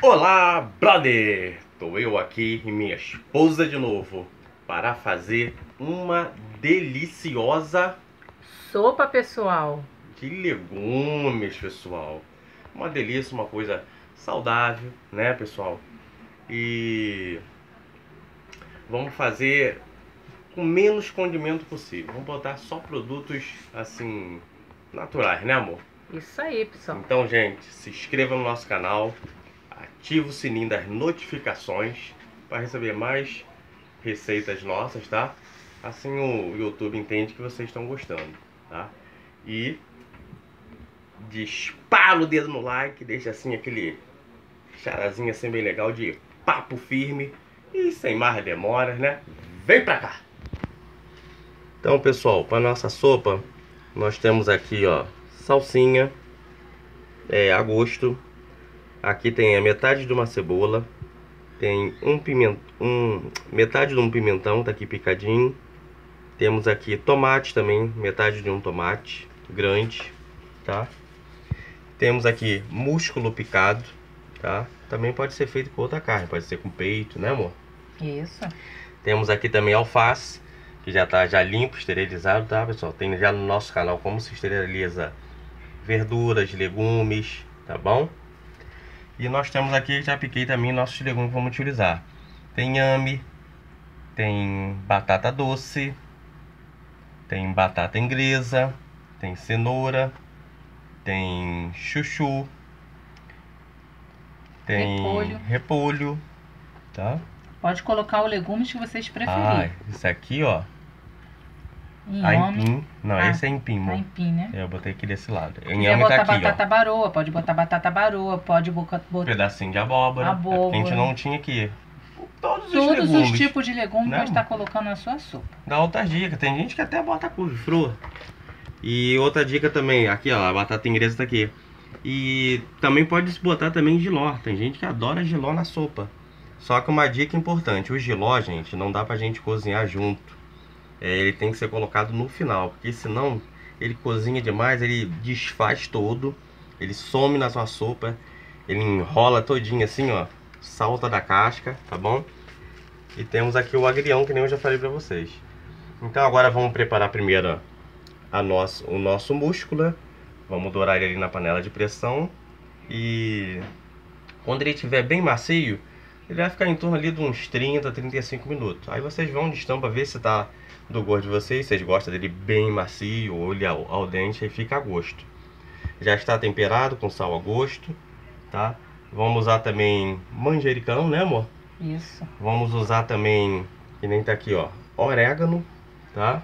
Olá, brother! Tô eu aqui e minha esposa de novo para fazer uma deliciosa Sopa, pessoal. de legumes, pessoal. Uma delícia, uma coisa saudável, né, pessoal? E vamos fazer com menos condimento possível. Vamos botar só produtos assim naturais, né, amor? Isso aí, pessoal. Então, gente, se inscreva no nosso canal, ative o sininho das notificações para receber mais receitas nossas, tá? Assim o YouTube entende que vocês estão gostando, tá? E dispara o dedo no like, deixa assim aquele charazinho assim bem legal de papo firme e sem mais demoras, né? Vem pra cá! Então, pessoal, para nossa sopa, nós temos aqui, ó, salsinha, é, a gosto. Aqui tem a metade de uma cebola, tem um pimentão, um, metade de um pimentão, tá aqui picadinho. Temos aqui tomate também, metade de um tomate grande, tá? Temos aqui músculo picado, tá? Também pode ser feito com outra carne, pode ser com peito, né, amor? Isso. Temos aqui também alface, que já tá já limpo, esterilizado, tá, pessoal? Tem já no nosso canal como se esteriliza verduras, legumes, tá bom? E nós temos aqui, já piquei também nossos legumes que vamos utilizar. Tem inhame, tem batata doce, tem batata inglesa, tem cenoura, tem chuchu, tem Repolho. repolho tá? Pode colocar o legumes que vocês Ah, preferirem. esse aqui, ó, Inhame. Não, Ah, esse é empim, empim, né? É, eu botei aqui desse lado. Inhame botar tá aqui, batata ó. baroa, pode botar batata baroa, pode botar, botar pedacinho de abóbora. Abóbora. É a gente não tinha aqui. Todos os todos legumes. os tipos de legumes Não. pode estar colocando na sua sopa. Dá outras dicas. Tem gente que até bota couve-flor. E outra dica também, aqui ó, a batata inglesa tá aqui. E também pode se botar também giló. Tem gente que adora giló na sopa. Só que uma dica importante, o giló, gente, não dá pra gente cozinhar junto. É, ele tem que ser colocado no final, porque senão ele cozinha demais, ele desfaz todo, ele some na sua sopa, ele enrola todinho assim, ó, salta da casca, tá bom? E temos aqui o agrião, que nem eu já falei pra vocês. Então agora vamos preparar primeiro a nosso, o nosso músculo. Vamos dourar ele na panela de pressão. E quando ele estiver bem macio, ele vai ficar em torno ali de uns 30, 35 minutos. Aí vocês vão de estampa ver se tá do gosto de vocês. Vocês gostam dele bem macio ele ao, ao dente, aí fica a gosto. Já está temperado com sal a gosto, tá? Vamos usar também manjericão, né amor? Isso. Vamos usar também, que nem tá aqui, ó, orégano, tá?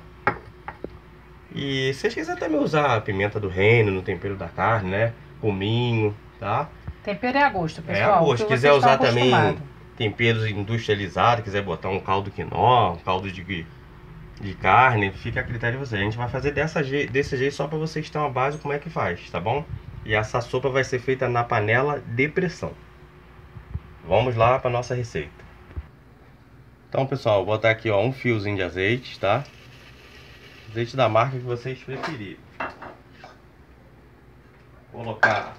E se vocês quiserem também usar a pimenta do reino no tempero da carne, né? Cominho, tá? Tempero é a gosto, É pessoal. a o gosto. Se quiser usar também. Temperos industrializados, quiser botar um caldo quinó, um caldo de, de carne, fica a critério de vocês. A gente vai fazer dessa, desse jeito só para vocês terem uma base como é que faz, tá bom? E essa sopa vai ser feita na panela de pressão. Vamos lá para nossa receita. Então, pessoal, vou botar aqui ó, um fiozinho de azeite, tá? Azeite da marca que vocês preferirem. Colocar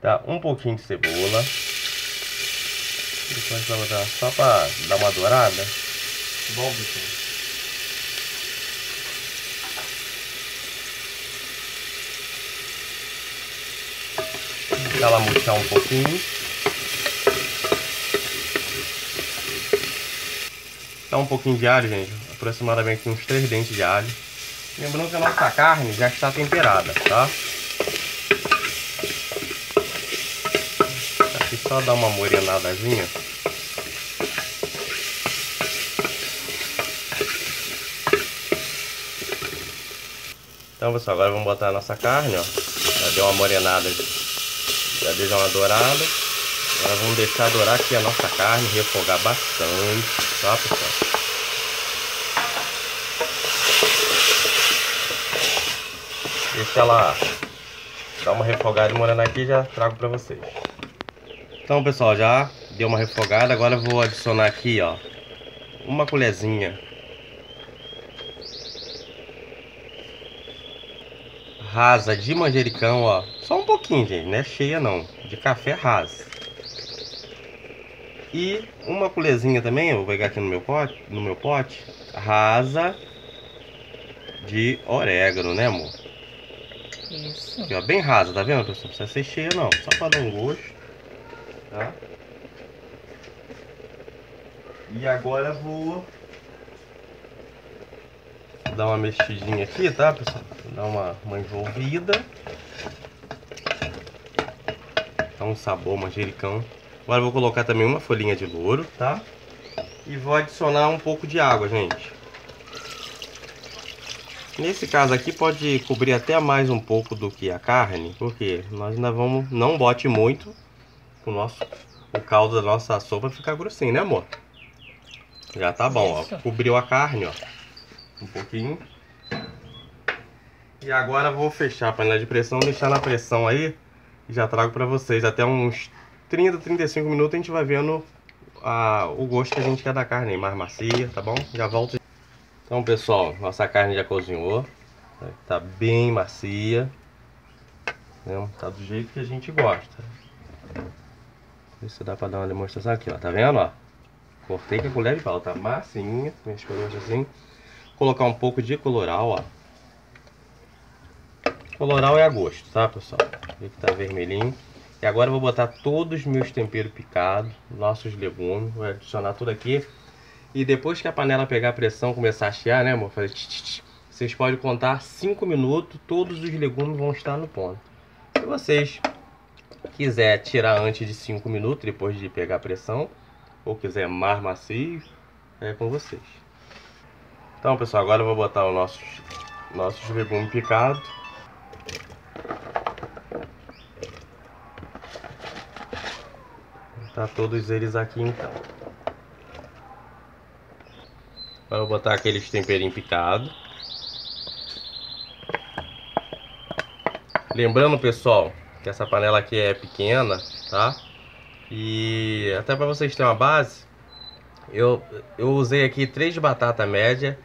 tá, um pouquinho de cebola. Depois vai botar só pra dar uma dourada. Bom. Deixa ela murchar um pouquinho. Dá um pouquinho de alho, gente. Aproximadamente uns 3 dentes de alho. Lembrando que a nossa carne já está temperada, tá? Só dá uma morenadazinha. Então, pessoal, agora vamos botar a nossa carne, ó. Já deu uma morenada, já deu uma dourada. Agora vamos deixar dourar aqui a nossa carne, refogar bastante, tá, pessoal? Deixa ela dar uma refogada e morando aqui já trago pra vocês. Então, pessoal, já deu uma refogada. Agora eu vou adicionar aqui, ó, uma colherzinha rasa de manjericão, ó. Só um pouquinho, gente, não é cheia não. De café rasa. E uma colherzinha também, eu vou pegar aqui no meu pote, no meu pote, rasa de orégano, né, amor? Isso. Aqui, ó, bem rasa, tá vendo, pessoal? Não precisa ser cheia não, só pra dar um gosto, tá? E agora vou dar uma mexidinha aqui, tá, pessoal? Dar uma, uma envolvida. Dá um sabor manjericão. Agora vou colocar também uma folhinha de louro, tá? E vou adicionar um pouco de água, gente. Nesse caso aqui pode cobrir até mais um pouco do que a carne, porque nós ainda vamos, não bote muito o nosso o caldo da nossa sopa ficar grossinho, né, amor? Já tá bom, Isso. ó. Cobriu a carne, ó. Um pouquinho. E agora vou fechar a panela de pressão, deixar na pressão aí. E já trago pra vocês. Até uns 30, 35 minutos a gente vai vendo a, o gosto que a gente quer da carne aí, mais macia, tá bom? Já volto. Então, pessoal, nossa carne já cozinhou. Tá bem macia. Tá do jeito que a gente gosta. Vê se dá pra dar uma demonstração aqui, ó. Tá vendo, ó? Cortei com a colher de pau, tá massinha, mexe com assim. Colocar um pouco de coloral, ó. Coloral é a gosto, tá, pessoal? Vê que tá vermelhinho. E agora eu vou botar todos os meus temperos picados, nossos legumes, vou adicionar tudo aqui. E depois que a panela pegar pressão, começar a chiar, né, amor? Fazer tch, tch, vocês podem contar 5 minutos, todos os legumes vão estar no ponto. Se vocês quiser tirar antes de 5 minutos, depois de pegar pressão, ou quiser mais macio, é com vocês. Então, pessoal, agora eu vou botar os nossos, nossos legumes picados. Tá todos eles aqui então. Agora eu vou botar aqueles temperinhos picados. Lembrando, pessoal, que essa panela aqui é pequena, tá? E até para vocês terem uma base, eu, eu usei aqui três de batata média,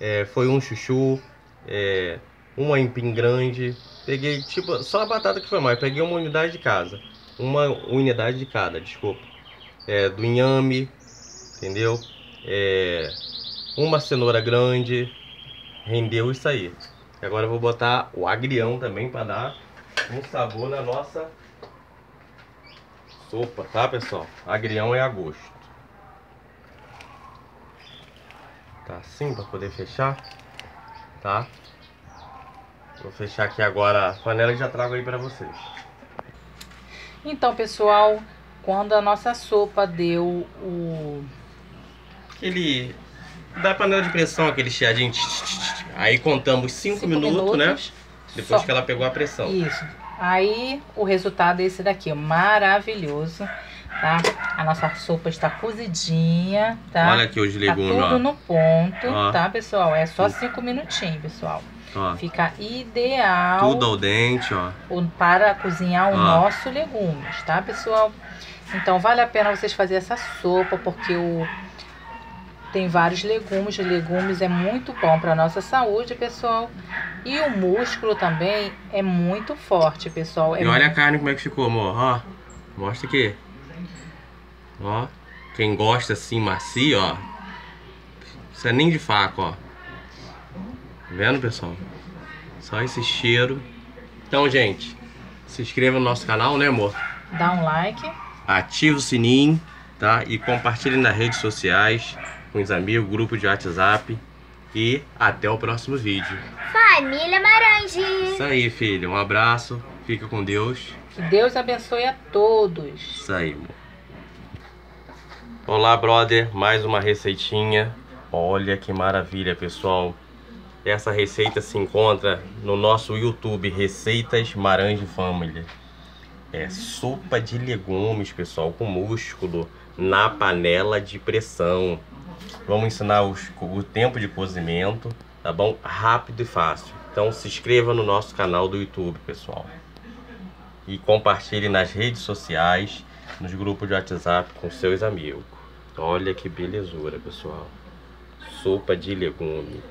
é, foi um chuchu, é, uma empim grande, peguei tipo só a batata que foi mais, peguei uma unidade de casa, uma unidade de cada, desculpa, é, do inhame, entendeu? É, uma cenoura grande, rendeu isso aí. Agora eu vou botar o agrião também para dar um sabor na nossa sopa, tá pessoal? Agrião é a gosto. Tá assim para poder fechar, tá? Vou fechar aqui agora a panela e já trago aí para vocês. Então, pessoal, quando a nossa sopa deu o. Aquele da panela de pressão, aquele chiadinho. Aí contamos 5 cinco minutos, né? Depois só- que ela pegou a pressão. Isso. Aí o resultado é esse daqui, ó, maravilhoso, tá? A nossa sopa está cozidinha, tá? Olha aqui os tá legumes, tudo ó. no ponto, Ó. tá, pessoal? É só cinco minutinhos, pessoal. ó. Fica ideal Tudo ao dente, ó. para cozinhar o Ó. nosso legumes, tá, pessoal? Então vale a pena vocês fazerem essa sopa, porque o tem vários legumes, legumes é muito bom para nossa saúde, pessoal. E o músculo também é muito forte, pessoal. É E olha a carne como é que ficou, amor. Ó, mostra aqui. Ó, quem gosta assim macio, ó. Isso é nem de faca, ó. Tá vendo, pessoal? Só esse cheiro. Então, gente, se inscreva no nosso canal, né, amor? Dá um like. Ative o sininho, tá? E compartilhe nas redes sociais, com os amigos, grupo de WhatsApp. E até o próximo vídeo. Família Marange! Isso aí, filho. Um abraço. Fica com Deus. Que Deus abençoe a todos. Isso aí, amor. Olá, brother. Mais uma receitinha. Olha que maravilha, pessoal. Essa receita se encontra no nosso YouTube Receitas Marange Family. É sopa de legumes, pessoal, com músculo na panela de pressão. Vamos ensinar os- o tempo de cozimento, tá bom? Rápido e fácil. Então se inscreva no nosso canal do YouTube, pessoal e compartilhe nas redes sociais, nos grupos de WhatsApp com seus amigos. Olha que belezura, pessoal. Sopa de legume.